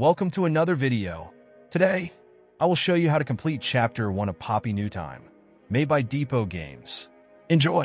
Welcome to another video. Today, I will show you how to complete Chapter 1 of Poppy Newtime, made by Depot Games. Enjoy!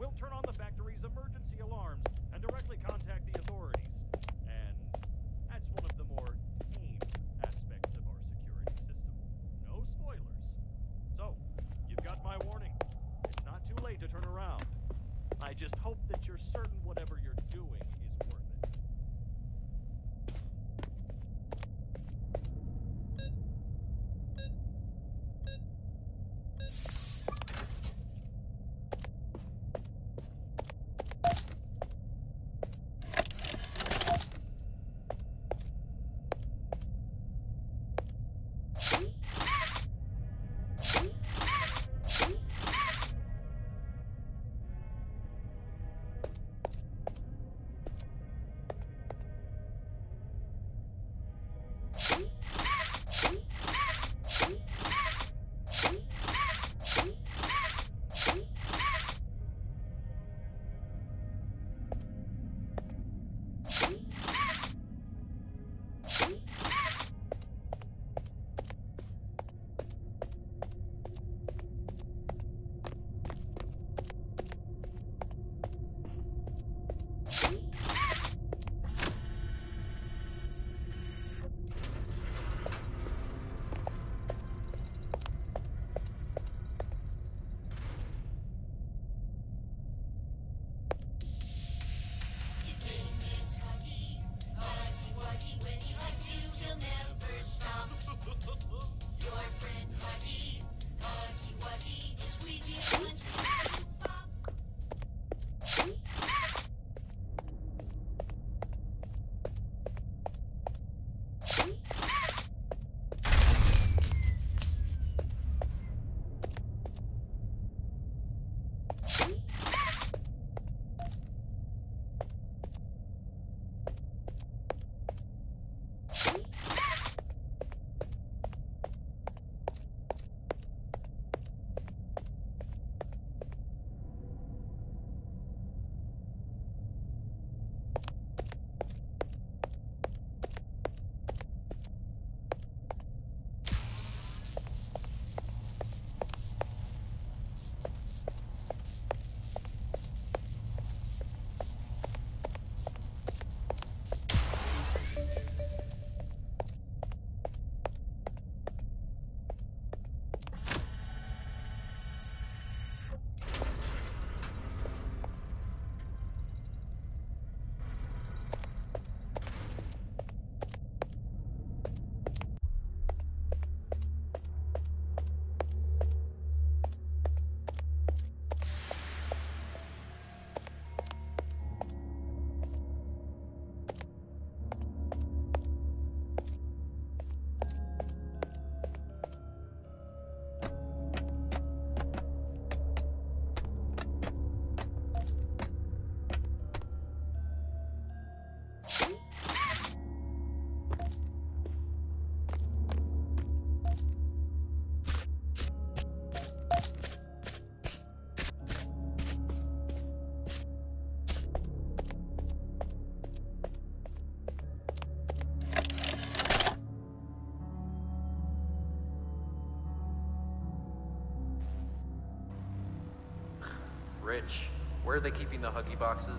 will turn on the factory's Where are they keeping the Huggy boxes?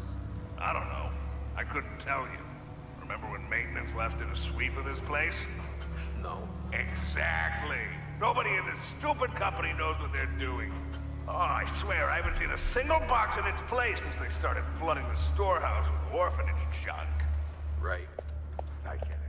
I don't know. I couldn't tell you. Remember when maintenance left did a sweep of this place? No. Exactly. Nobody in this stupid company knows what they're doing. Oh, I swear, I haven't seen a single box in its place since they started flooding the storehouse with orphanage junk. Right. I get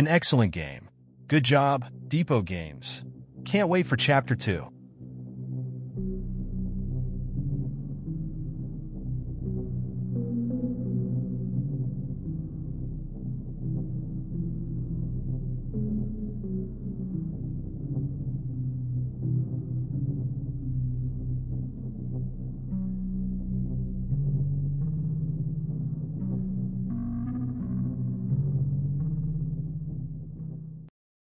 An excellent game. Good job, Depot Games. Can't wait for Chapter 2.